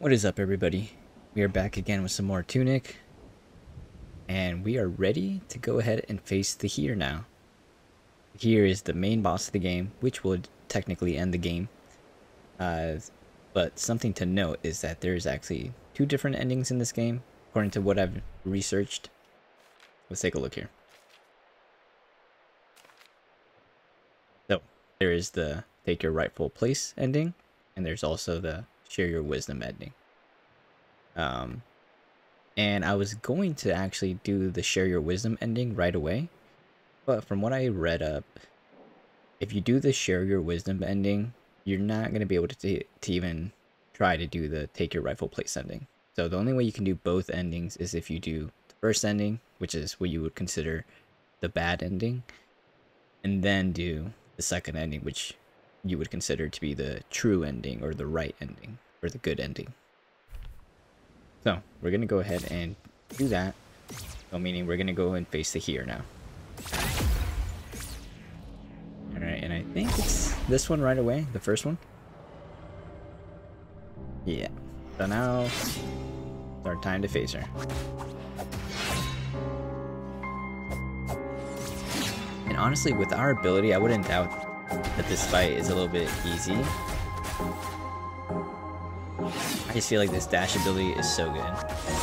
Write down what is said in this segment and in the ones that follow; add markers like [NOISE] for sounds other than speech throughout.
What is up, everybody? We are back again with some more Tunic, and we are ready to go ahead and face the Heir now. Here is the main boss of the game, which would technically end the game. Uh, but something to note is that there's actually two different endings in this game, according to what I've researched. Let's take a look here. So, there is the take your rightful place ending, and there's also the share your wisdom ending. Um, and I was going to actually do the share your wisdom ending right away, but from what I read up, if you do the share your wisdom ending, you're not going to be able to, to even try to do the take your rightful place ending. So the only way you can do both endings is if you do the first ending, which is what you would consider the bad ending, and then do the second ending, which you would consider to be the true ending or the right ending or the good ending. So we're gonna go ahead and do that. So meaning we're gonna go and face the Heir now. Alright, and I think it's this one right away, the first one. Yeah. So now it's our time to face her. And honestly, with our ability, I wouldn't doubt that this fight is a little bit easy. I just feel like this dash ability is so good.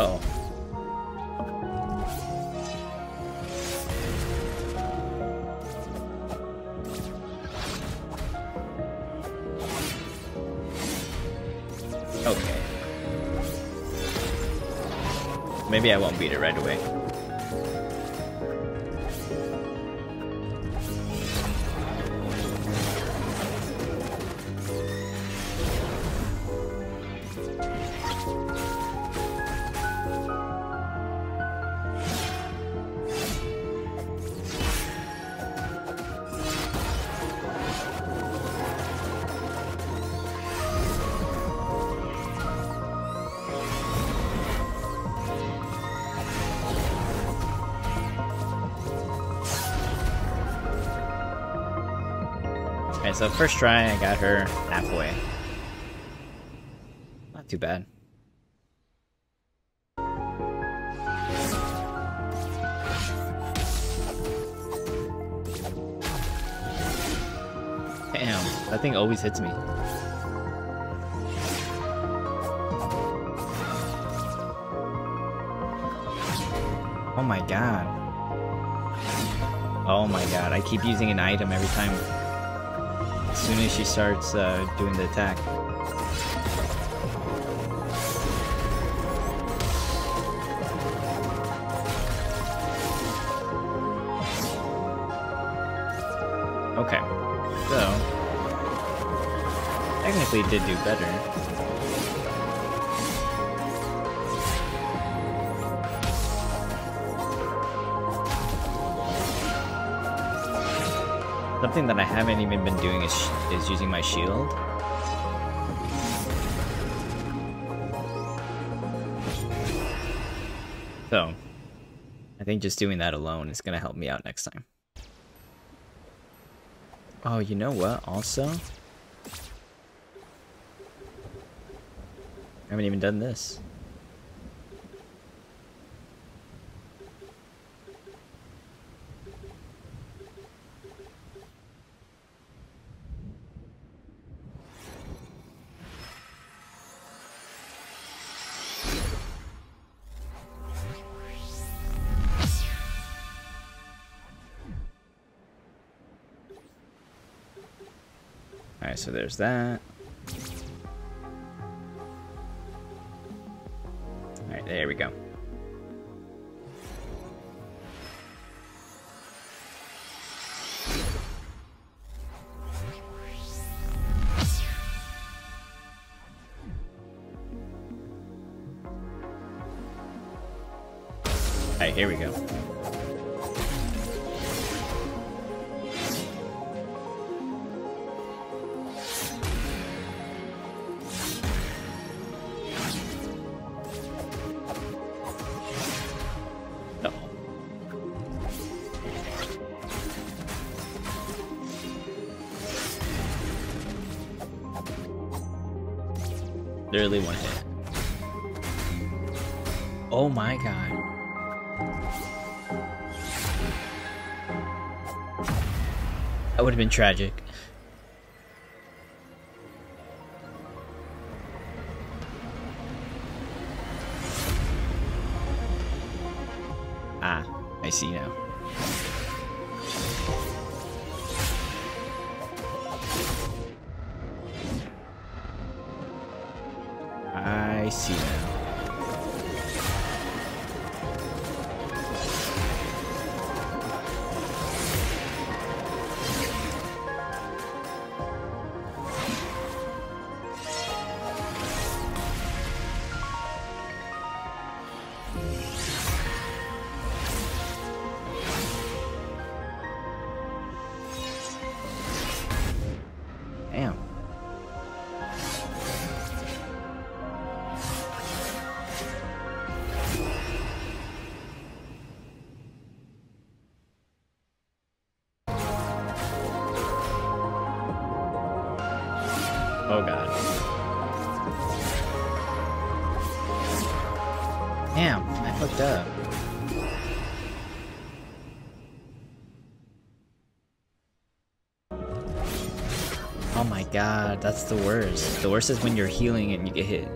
Oh. Okay. Maybe I won't beat it right away. So first try, I got her halfway. Not too bad. Damn, that thing always hits me. Oh my god. Oh my god, I keep using an item every time soon as she starts uh, doing the attack. Okay, so technically did do better. Something that I haven't even been doing is, is using my shield. So, I think just doing that alone is going to help me out next time. Oh, you know what? Also, I haven't even done this. So there's that. Literally one hit. Oh my god. That would have been tragic. God, that's the worst. The worst is when you're healing and you get hit.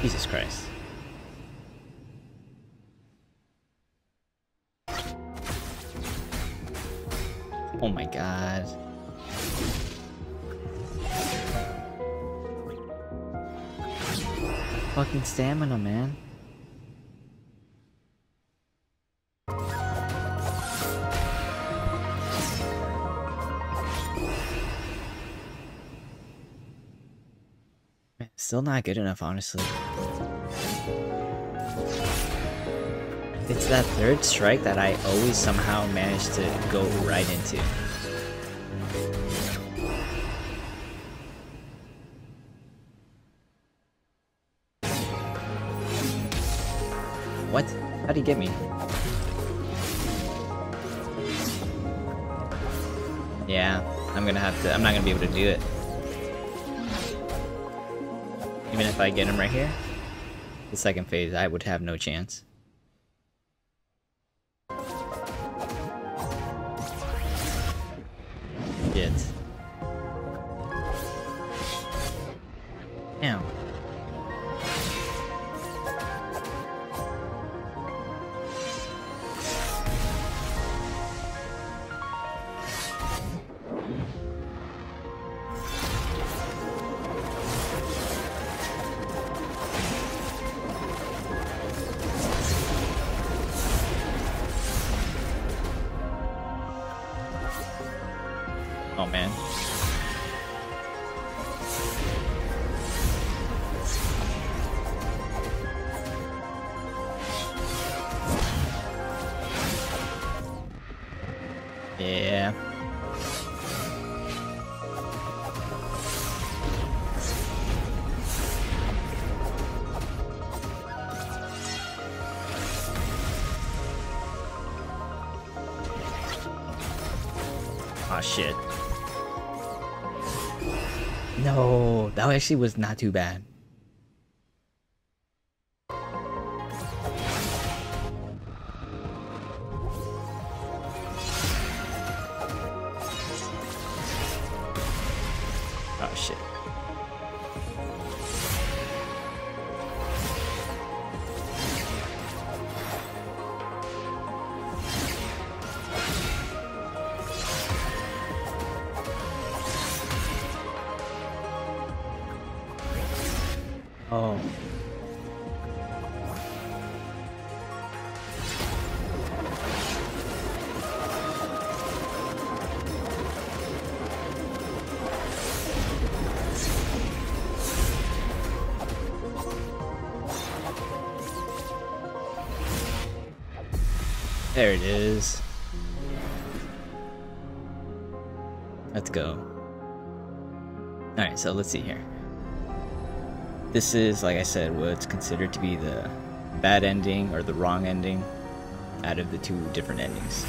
Jesus Christ. Oh my god. Fucking stamina, man. Still not good enough, honestly. It's that third strike that I always somehow manage to go right into. What? How'd he get me? Yeah, I'm gonna have to- I'm not gonna be able to do it. Even if I get him right here, the second phase, I would have no chance. Shit. No, that actually was not too bad. There it is. Let's go. Alright, so let's see here. This is, like I said, what's considered to be the bad ending or the wrong ending out of the two different endings.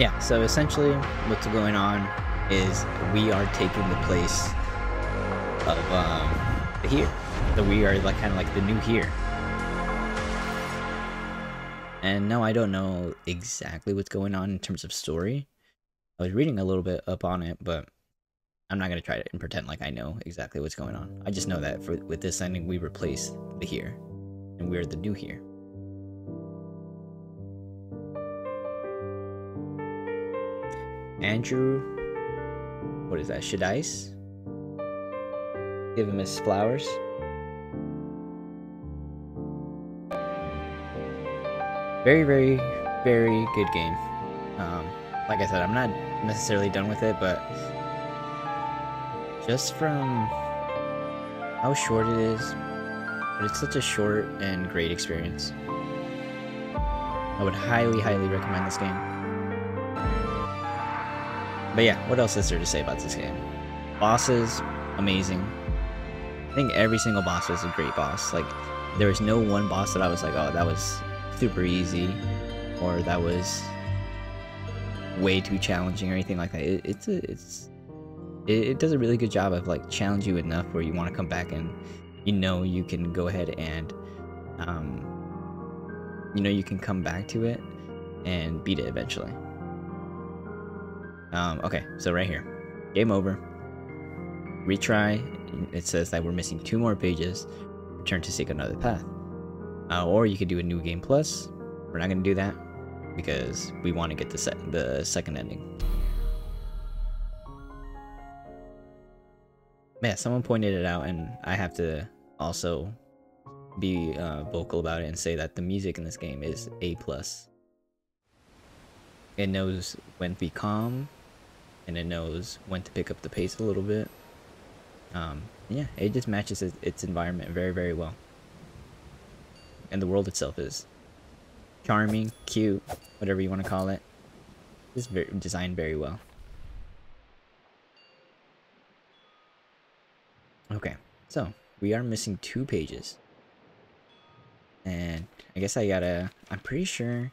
Yeah, so essentially what's going on is we are taking the place of um, the Heir. So we are like kind of like the new Heir. And no, I don't know exactly what's going on in terms of story. I was reading a little bit up on it, but I'm not gonna try to pretend like I know exactly what's going on. I just know that for with this ending, we replace the Heir, and we're the new Heir. Andrew, what is that? Shouldice? Give him his flowers. Very, very, very good game. Um, like I said, I'm not necessarily done with it, but just from how short it is, but it's such a short and great experience. I would highly, highly recommend this game. But yeah, what else is there to say about this game? Bosses, amazing. I think every single boss was a great boss. Like, there was no one boss that I was like, oh, that was super easy, or that was way too challenging or anything like that. It, it's a, it's it, it does a really good job of like challenge you enough where you want to come back and you know you can go ahead and um, you know you can come back to it and beat it eventually. Um, okay, so right here, game over. Retry. It says that we're missing two more pages. Return to seek another path. Uh, or you could do a new game plus. We're not gonna do that because we want to get the se the second ending. Yeah, someone pointed it out, and I have to also be uh, vocal about it and say that the music in this game is A plus. It knows when to be calm, and it knows when to pick up the pace a little bit. Um, yeah, it just matches its environment very, very well. And the world itself is charming, cute, whatever you want to call it. It's very, designed very well. Okay, so we are missing two pages. And I guess I gotta, I'm pretty sure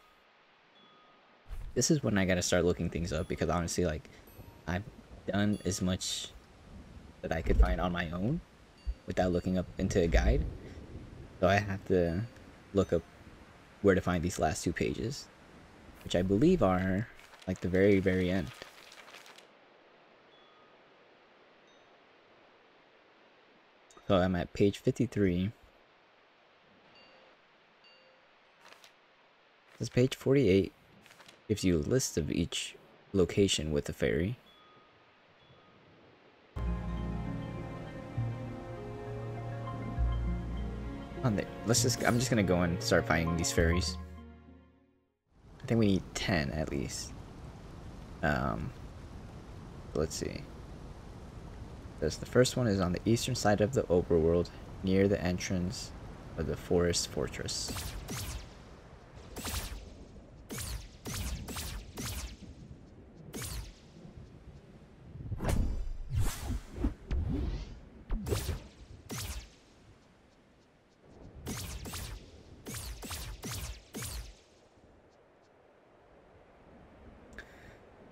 this is when I gotta start looking things up because honestly, like, I've done as much that I could find on my own without looking up into a guide. So I have to look up where to find these last two pages, which I believe are like the very, very end. So I'm at page 53. This page 48 gives you a list of each location with the fairy. On let's just, I'm just gonna go and start finding these fairies. I think we need 10 at least. Um, let's see. This, the first one is on the eastern side of the overworld, near the entrance of the forest fortress.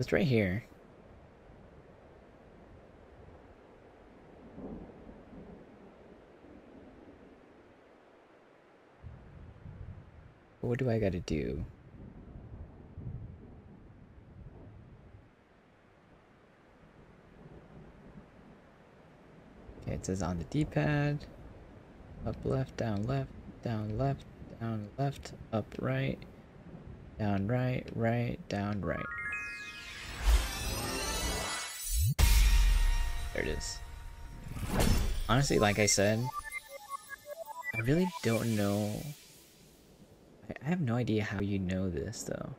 It's right here. What do I gotta do? Okay, it says on the D-pad. Up, left, down, left, down, left, down, left, up, right, down, right, right, down, right. There it is. Honestly, like I said, I really don't know. I have no idea how you know this, though.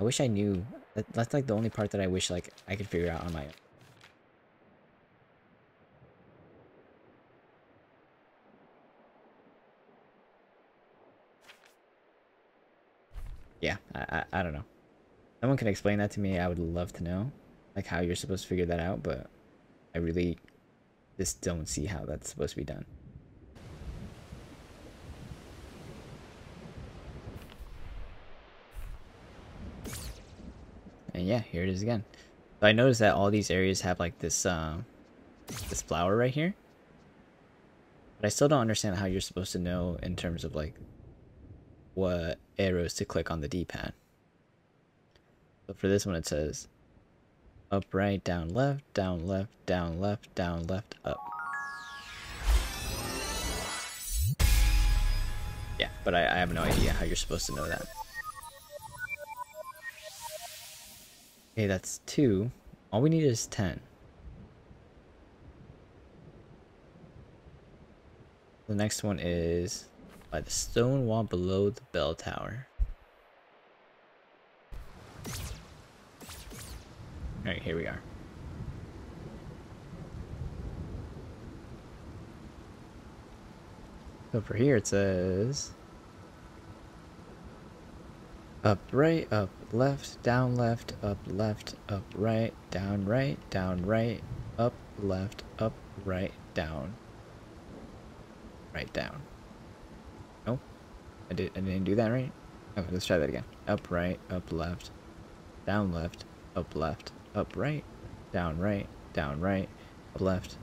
I wish I knew. that's like the only part that I wish like I could figure out on my own. Yeah, I, I, I don't know. Someone can explain that to me. I would love to know, like how you're supposed to figure that out. But I really just don't see how that's supposed to be done. And yeah, here it is again. So I noticed that all these areas have like this, um, this flower right here. But I still don't understand how you're supposed to know in terms of like what arrows to click on the D-pad. But for this one it says up, right, down, left, down, left, down, left, down, left, up. Yeah, but I, I have no idea how you're supposed to know that. Okay, that's two. All we need is ten. The next one is by the stone wall below the bell tower. Alright, here we are. Over here it says up right, up left, down left, up left, up right, down right, down right, up left, up right, down. Right down. No? I did I didn't do that right? Okay, let's try that again. Up right, up left, down left, up left, up right, down right, down right, up left,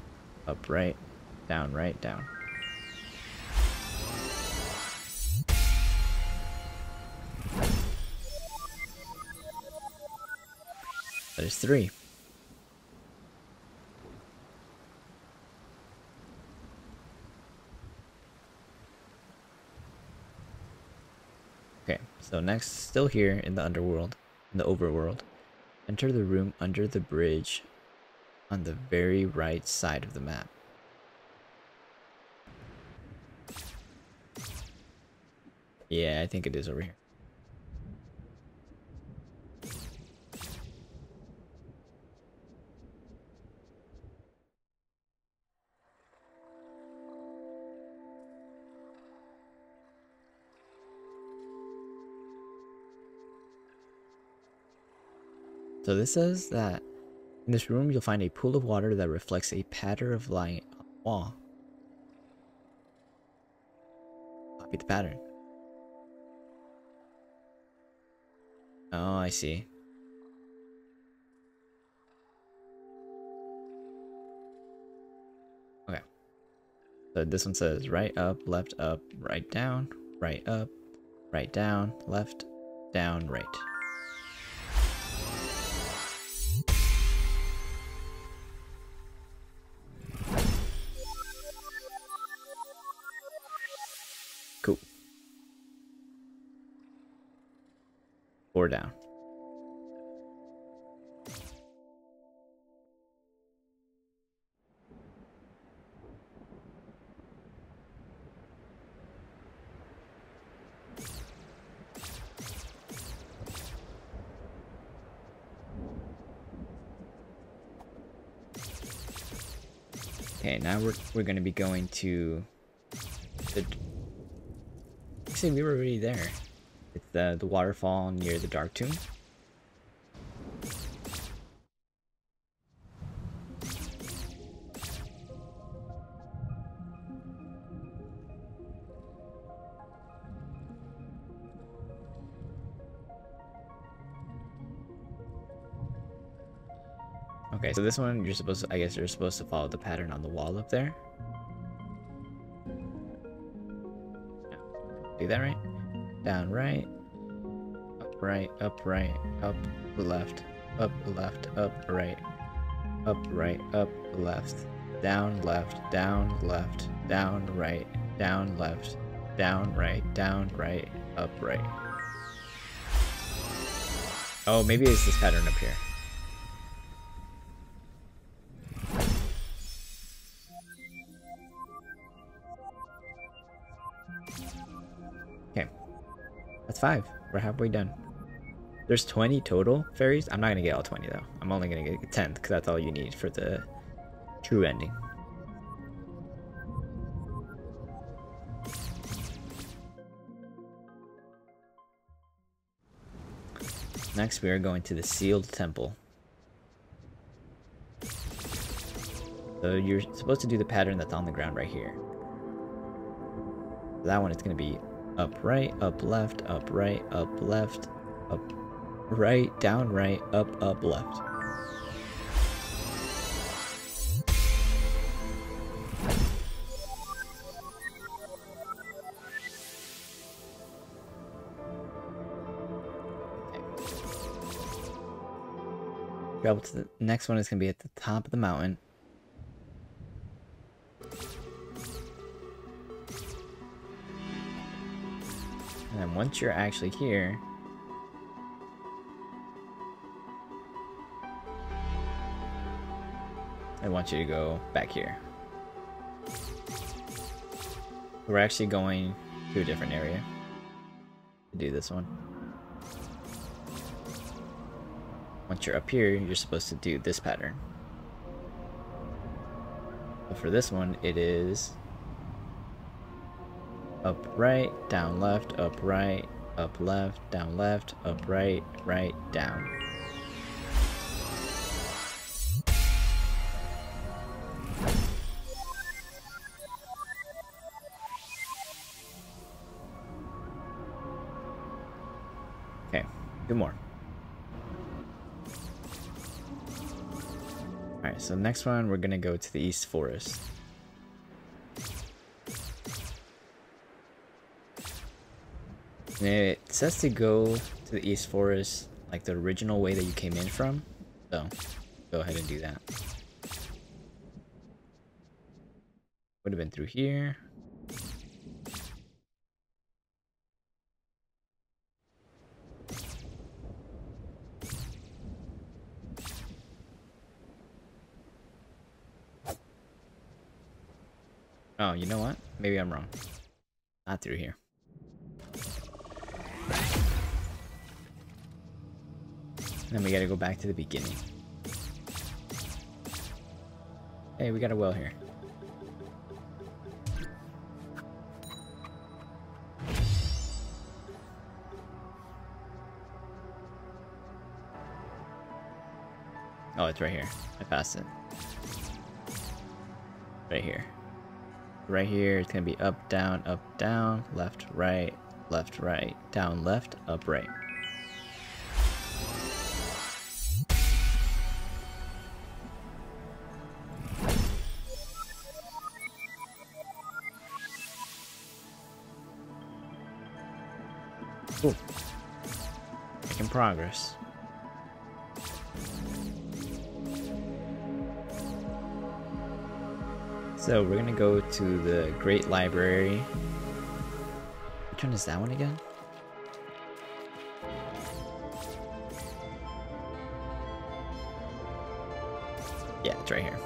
up right, down right, down. That is three. Okay, so next, still here in the underworld, in the overworld, enter the room under the bridge on the very right side of the map. Yeah, I think it is over here. So this says that in this room you'll find a pool of water that reflects a pattern of light on the wall. Copy the pattern. Oh, I see. Okay. So this one says right up, left up, right down, right up, right down, left, down, right. Four down. Okay, now we're we're gonna be going to the. See, we were already there. The, the waterfall near the Dark Tomb. Okay, so this one you're supposed to, I guess you're supposed to follow the pattern on the wall up there. do that right? Down right, right, up right, up left, up left, up right, up right, up left, down left, down left, down right, down left, down right, down right, up right. Oh, maybe it's this pattern up here. Okay. That's five. We're halfway done. There's 20 total fairies. I'm not going to get all 20 though. I'm only going to get 10 because that's all you need for the true ending. Next, we are going to the sealed temple. So you're supposed to do the pattern that's on the ground right here. that one, it's going to be up right, up left, up right, up left, up right, down right, up, up left. Travel to the next one is going to be at the top of the mountain. And then once you're actually here, want you to go back here. We're actually going to a different area to do this one. Once you're up here, you're supposed to do this pattern. But for this one, it is up right, down left, up right, up left, down left, up right, right, down. So next one we're gonna go to the East Forest. It says to go to the East Forest like the original way that you came in from, so go ahead and do that. Would have been through here. Oh, you know what? Maybe I'm wrong. Not through here. Then we gotta go back to the beginning. Hey, we got a well here. Oh, it's right here. I passed it. Right here. Right here, it's gonna be up, down, up, down, left, right, left, right, down, left, up, right. Cool. Making progress. So we're gonna go to the Great Library. Which one is that one again? Yeah, it's right here.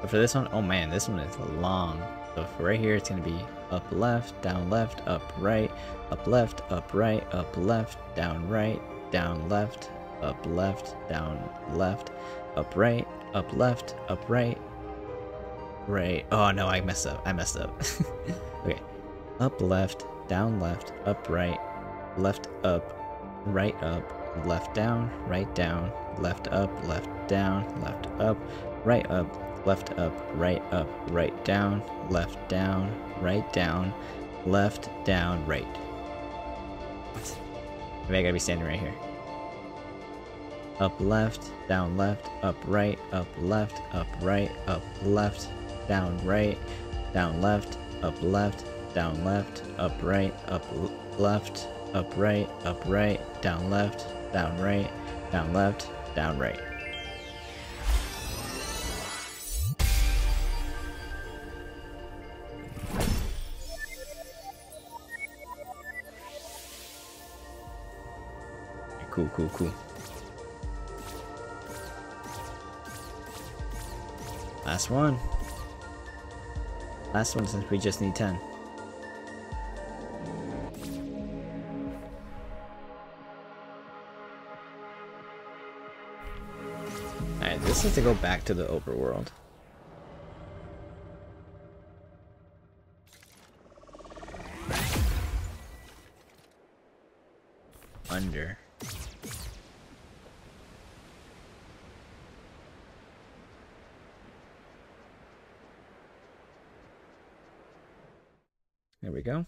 But for this one, oh man, this one is long. So for right here, it's gonna be up left, down left, up right, up left, up right, up left, down right, down left, up left, down left, up right, up left, up right, right. Oh no, I messed up. I messed up. [LAUGHS] okay. Up left, down left, up right, left up, right up, left down, right down, left up, left down, left up, right up, left up, right up, right down, left down, right down, left down, right. Maybe I gotta be standing right here. Up left, down left, up right, up left, up right, up left, down right, down left, up left, down left, up right, up left, up right, up right, down left, down right, down left, down right. Cool, cool, cool. Last one. Last one since we just need 10. Alright, this is to go back to the overworld. There we go.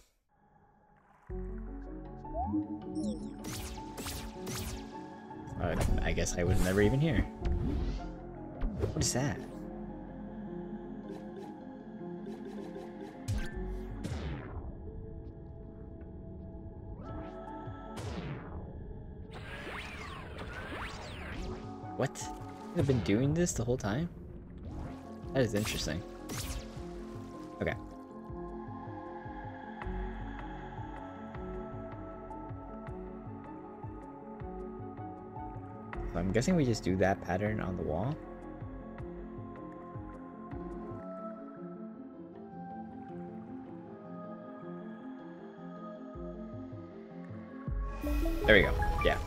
Uh, I guess I was never even here. What is that? What? I've been doing this the whole time? That is interesting. Okay. I'm guessing we just do that pattern on the wall. There we go. Yeah.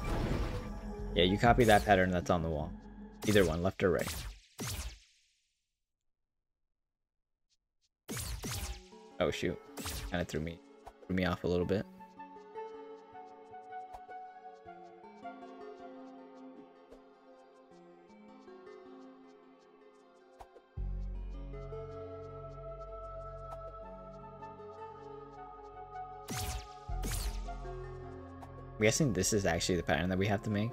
Yeah, you copy that pattern that's on the wall. Either one, left or right. Oh shoot. Kinda threw me threw me off a little bit. I'm guessing this is actually the pattern that we have to make.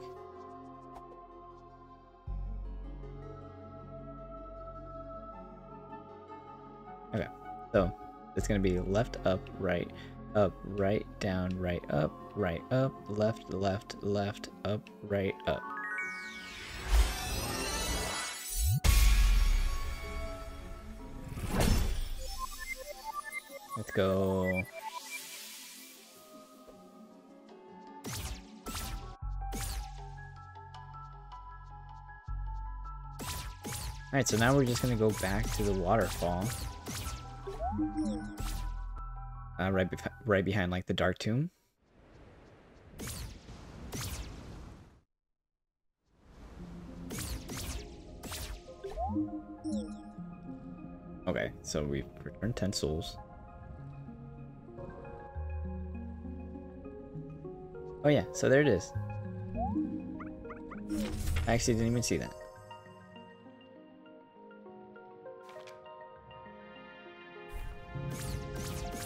Okay, so it's gonna be left, up, right, up, right, down, right, up, right, up, left, left, left, up, right, up. Let's go. Alright, so now we're just gonna go back to the waterfall. Uh, right, be right behind like the dark tomb. Okay, so we've returned 10 souls. Oh yeah, so there it is. I actually didn't even see that.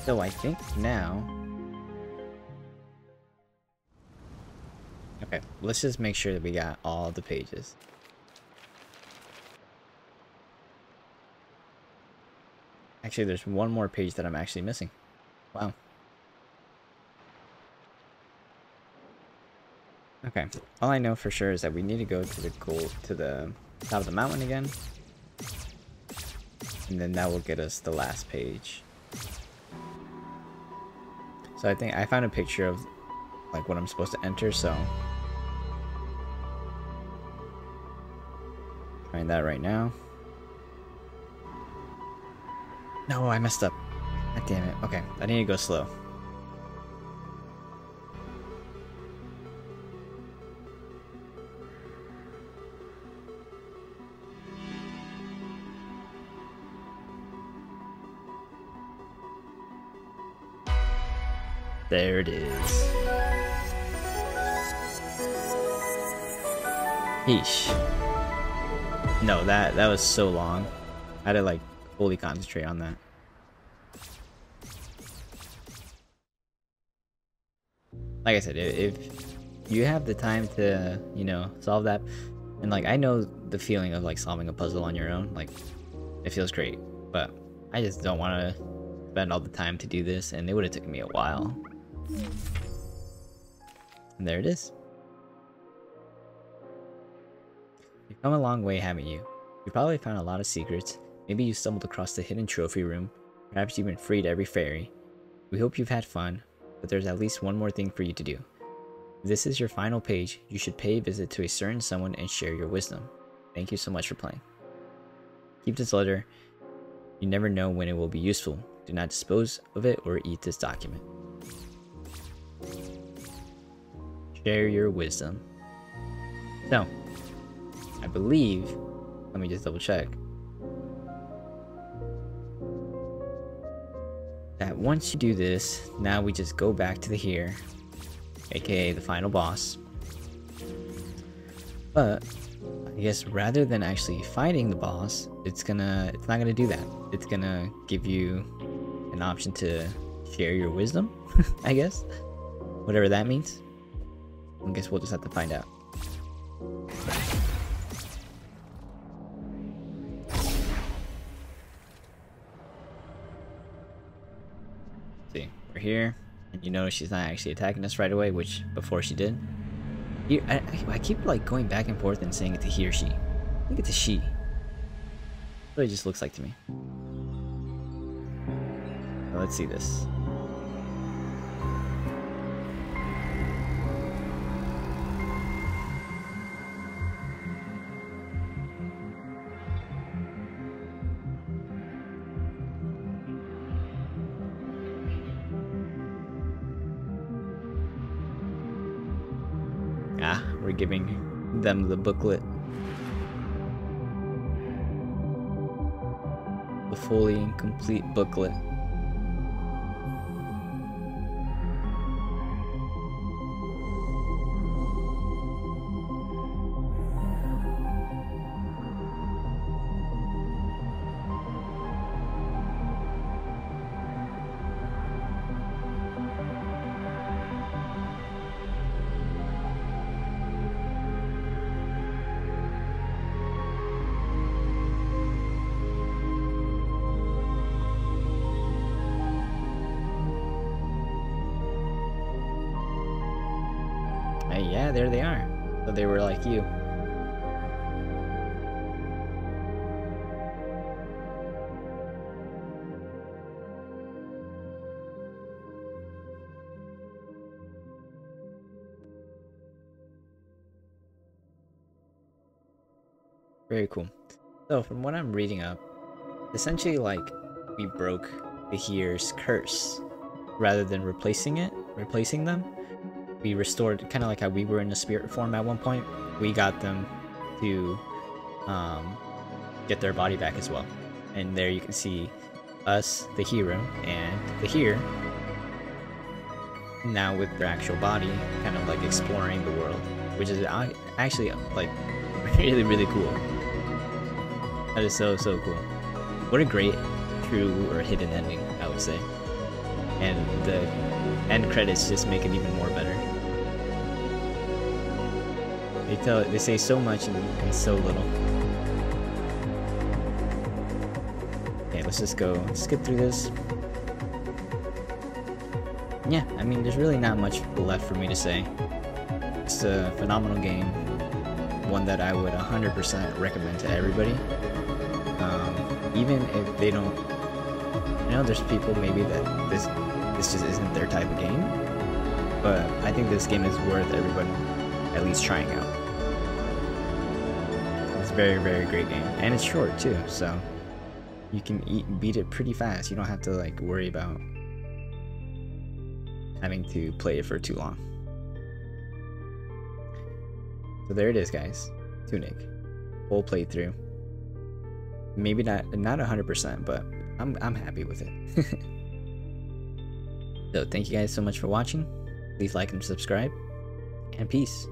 So I think now... Okay, let's just make sure that we got all the pages. Actually, there's one more page that I'm actually missing. Wow. Okay, all I know for sure is that we need to go to the gold to the top of the mountain again. And then that will get us the last page. So I think I found a picture of like what I'm supposed to enter, so find that right now. No, I messed up. God damn it. Okay, I need to go slow. There it is. Yeesh. No, that that was so long. I had to like fully concentrate on that. Like I said, if you have the time to, you know, solve that, and like I know the feeling of like solving a puzzle on your own, like it feels great, but I just don't want to spend all the time to do this, and it would have taken me a while. And there it is. You've come a long way, haven't you? You probably found a lot of secrets. Maybe you stumbled across the hidden trophy room. Perhaps you've been freed every fairy. We hope you've had fun, but there's at least one more thing for you to do. If this is your final page, you should pay a visit to a certain someone and share your wisdom. Thank you so much for playing. Keep this letter. You never know when it will be useful. Do not dispose of it or eat this document. Share your wisdom. So, I believe, let me just double check, that once you do this, now we just go back to the Heir, aka the final boss. But, I guess rather than actually fighting the boss, it's gonna, it's not gonna do that. It's gonna give you an option to share your wisdom, [LAUGHS] I guess. Whatever that means. I guess we'll just have to find out. See, we're here, and you notice she's not actually attacking us right away, which before she did. I, I, keep like going back and forth and saying it to he or she. I think it's a she. What it just looks like to me. let's see this. Giving them the booklet. The fully complete booklet. Yeah, there they are. So they were like you. Very cool. So from what I'm reading up, essentially like we broke the Heir's curse rather than replacing it, replacing them we restored kind of like how we were in the spirit form at one point. We got them to um, get their body back as well. And there you can see us the hero and the Heir. Now with their actual body kind of like exploring the world which is actually like [LAUGHS] really really cool. That is so so cool. What a great true or hidden ending i would say and the end credits just make it even more better they tell they say so much and, so little. Okay, let's just go skip through this. Yeah, I mean, there's really not much left for me to say. It's a phenomenal game, one that I would 100% recommend to everybody. Um, even if they don't, you know, there's people maybe that this this just isn't their type of game, but I think this game is worth everybody at least trying out It's a very, very great game. And it's short too, so you can eat, beat it pretty fast. You don't have to like worry about having to play it for too long. So there it is, guys. Tunic. Full playthrough. Maybe not not 100%, but I'm I'm happy with it. [LAUGHS] so thank you guys so much for watching. Please like and subscribe. And peace.